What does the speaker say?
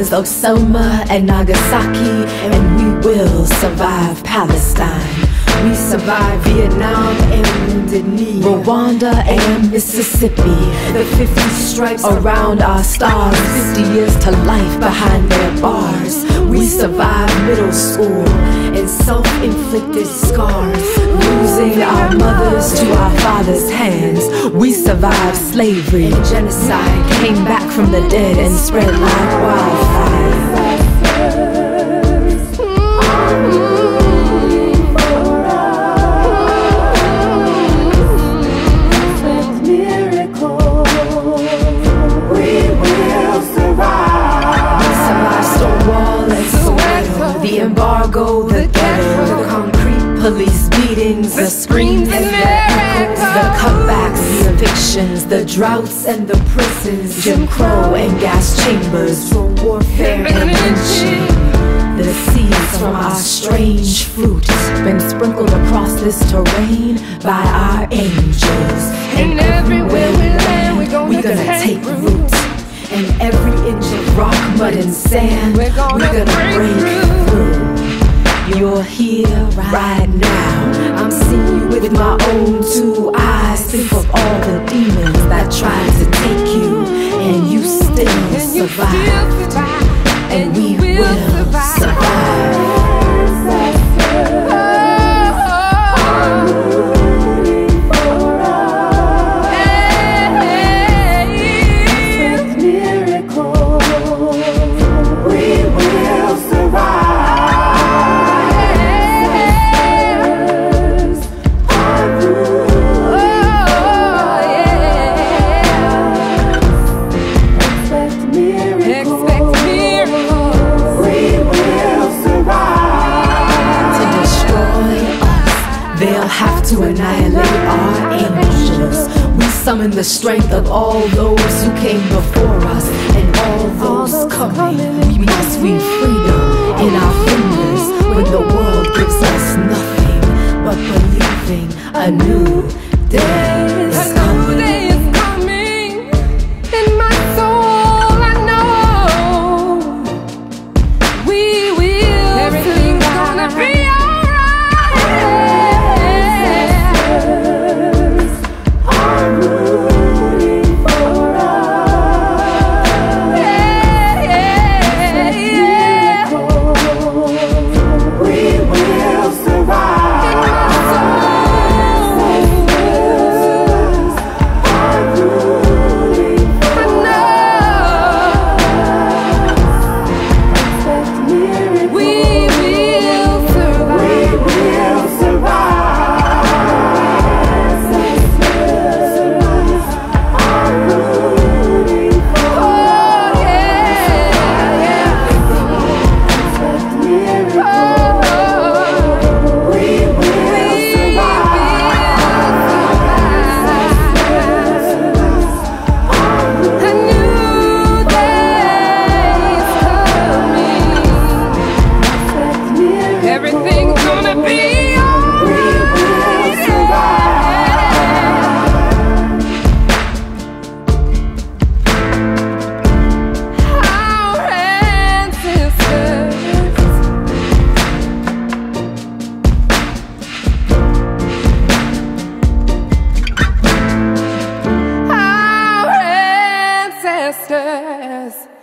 of Selma and Nagasaki, and we will survive Palestine. We survived Vietnam and Indonesia, Rwanda and Mississippi. The 50 stripes around our stars, 50 years to life behind their bars. We survived middle school and self-inflicted scars, losing our mothers to our fathers' hands. We survived slavery genocide, came back from the dead and spread like wildfire. Beatings, the screams and the echoes, the cutbacks, the evictions, the droughts and the prisons, Jim Crow and gas chambers, for warfare and lynching. The seeds from our strange fruit been sprinkled across this terrain by our angels. And everywhere we land, we're gonna, take root. And every inch of rock, mud, and sand, we're gonna, break through. You're here right now. I'm seeing you with my own two eyes. Think of all the demons that tried to take you, and you still survive. And we will to annihilate our angels. We summon the strength of all those who came before us and all those coming. We must win freedom in our fingers when the world gives us nothing but believing a new day yes.